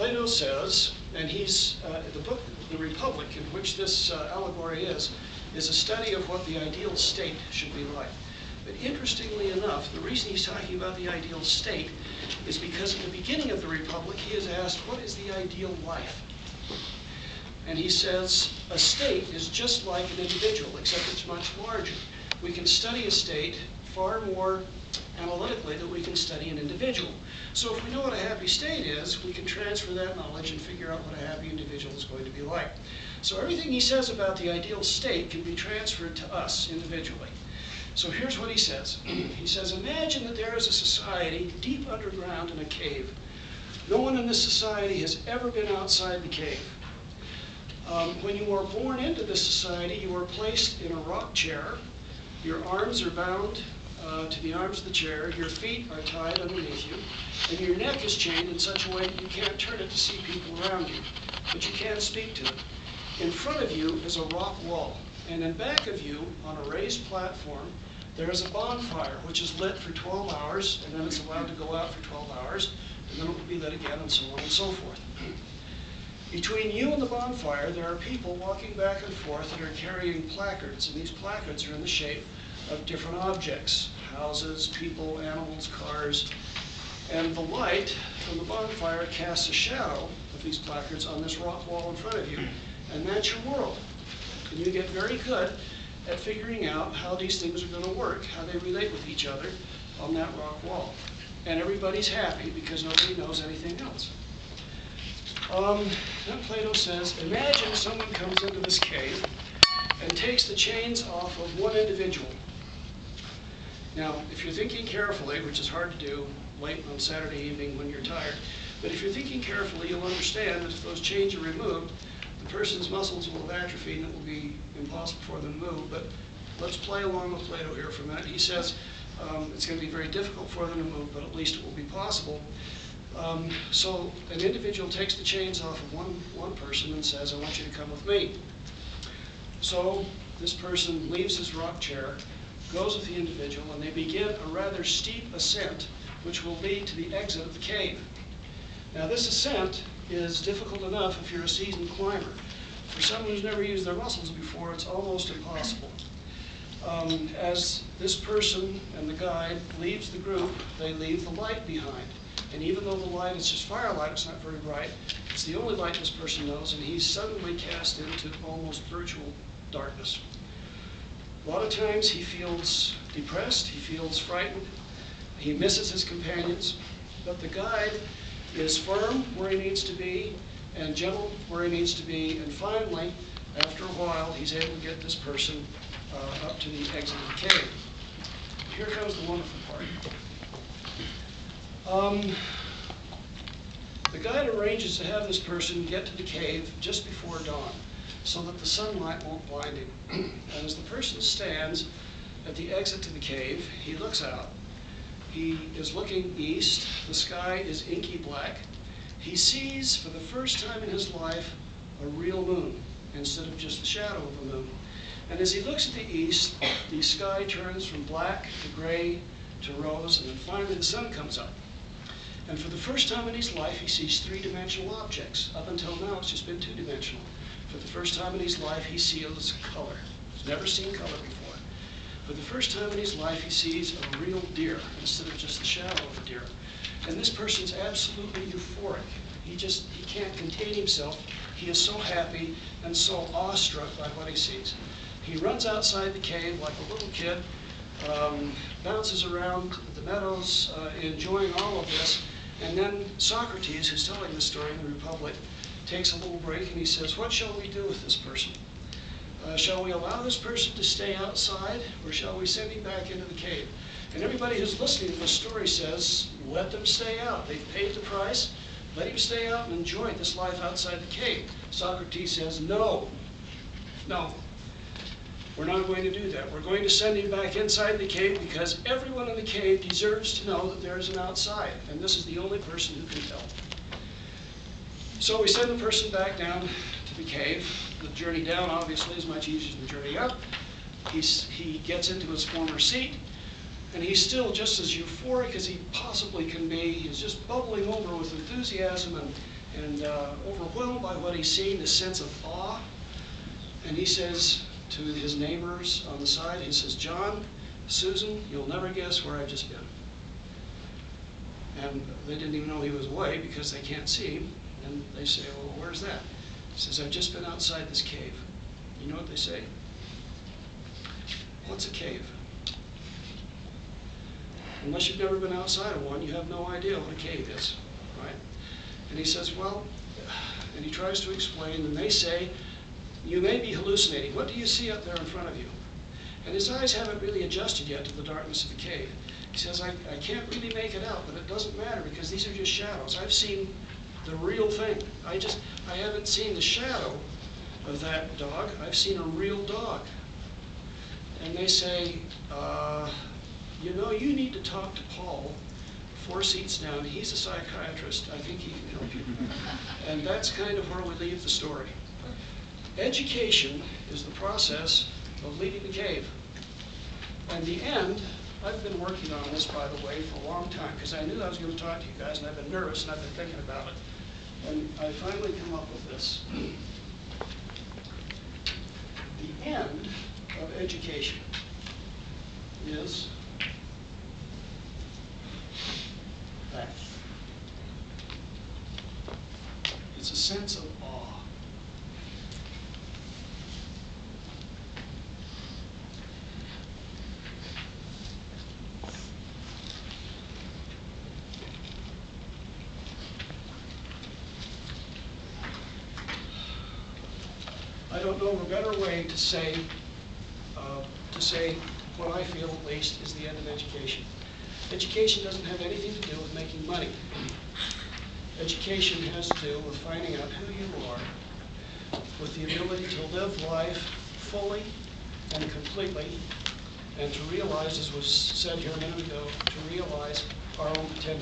Plato says, and he's, uh, the book, The Republic, in which this uh, allegory is, is a study of what the ideal state should be like. But interestingly enough, the reason he's talking about the ideal state is because in the beginning of the Republic, he is asked, What is the ideal life? And he says, A state is just like an individual, except it's much larger. We can study a state far more analytically than we can study an individual. So if we know what a happy state is, we can transfer that knowledge and figure out what a happy individual is going to be like. So everything he says about the ideal state can be transferred to us individually. So here's what he says. he says, imagine that there is a society deep underground in a cave. No one in this society has ever been outside the cave. Um, when you are born into this society, you are placed in a rock chair. Your arms are bound uh, to the arms of the chair. Your feet are tied underneath you. And your neck is chained in such a way that you can't turn it to see people around you. But you can speak to them. In front of you is a rock wall. And in back of you, on a raised platform, there is a bonfire which is lit for 12 hours, and then it's allowed to go out for 12 hours, and then it will be lit again, and so on and so forth. Between you and the bonfire, there are people walking back and forth that are carrying placards, and these placards are in the shape of different objects houses, people, animals, cars. And the light from the bonfire casts a shadow of these placards on this rock wall in front of you, and that's your world. And you get very good at figuring out how these things are going to work, how they relate with each other on that rock wall. And everybody's happy because nobody knows anything else. Um, then Plato says, imagine someone comes into this cave and takes the chains off of one individual. Now, if you're thinking carefully, which is hard to do late on Saturday evening when you're tired, but if you're thinking carefully, you'll understand that if those chains are removed, the person's muscles will have atrophied and it will be impossible for them to move. But let's play along with Plato here for a minute. He says um, it's going to be very difficult for them to move, but at least it will be possible. Um, so an individual takes the chains off of one, one person and says, I want you to come with me. So this person leaves his rock chair, goes with the individual, and they begin a rather steep ascent, which will lead to the exit of the cave. Now this ascent is difficult enough if you're a seasoned climber. For someone who's never used their muscles before, it's almost impossible. Um, as this person and the guide leaves the group, they leave the light behind. And even though the light is just firelight, it's not very bright, it's the only light this person knows, and he's suddenly cast into almost virtual darkness. A lot of times he feels depressed, he feels frightened, he misses his companions, but the guide is firm where he needs to be and gentle where he needs to be, and finally, after a while, he's able to get this person uh, up to the exit of the cave. Here comes the wonderful part. Um, the guide arranges to have this person get to the cave just before dawn so that the sunlight won't blind him. and as the person stands at the exit to the cave, he looks out. He is looking east. The sky is inky black. He sees for the first time in his life a real moon instead of just the shadow of a moon. And as he looks at the east, the sky turns from black to gray to rose, and then finally the sun comes up. And for the first time in his life, he sees three dimensional objects. Up until now, it's just been two dimensional. For the first time in his life, he sees color. He's never seen color before. For the first time in his life, he sees a real deer instead of just the shadow of a deer. And this person's absolutely euphoric. He just he can't contain himself. He is so happy and so awestruck by what he sees. He runs outside the cave like a little kid, um, bounces around the meadows, uh, enjoying all of this, and then Socrates, who's telling the story in the Republic, takes a little break and he says, What shall we do with this person? Uh, shall we allow this person to stay outside or shall we send him back into the cave? And everybody who's listening to this story says, Let them stay out. They've paid the price. Let him stay out and enjoy this life outside the cave. Socrates says, No. No. We're not going to do that. We're going to send him back inside the cave because everyone in the cave deserves to know that there is an outside, and this is the only person who can tell. So we send the person back down to the cave. The journey down, obviously, is much easier than the journey up. He's, he gets into his former seat, and he's still just as euphoric as he possibly can be. He's just bubbling over with enthusiasm and and uh, overwhelmed by what he's seen, this sense of awe. And he says to his neighbors on the side, he says, John, Susan, you'll never guess where I've just been. And they didn't even know he was away because they can't see him. And they say, well, where's that? He says, I've just been outside this cave. You know what they say? What's a cave? Unless you've never been outside of one, you have no idea what a cave is, right? And he says, well, and he tries to explain, and they say, you may be hallucinating. What do you see up there in front of you? And his eyes haven't really adjusted yet to the darkness of the cave. He says, I, I can't really make it out, but it doesn't matter because these are just shadows. I've seen the real thing. I just, I haven't seen the shadow of that dog. I've seen a real dog. And they say, uh, you know, you need to talk to Paul, four seats down. He's a psychiatrist. I think he can help you. And that's kind of where we leave the story. Education is the process of leaving the cave. And the end, I've been working on this, by the way, for a long time, because I knew I was going to talk to you guys, and I've been nervous, and I've been thinking about it. And I finally come up with this. The end of education is that. It's a sense of awe. I don't know of a better way to say, uh, to say what I feel at least is the end of education. Education doesn't have anything to do with making money. Education has to do with finding out who you are, with the ability to live life fully and completely, and to realize, as was said here a minute ago, to realize our own potential.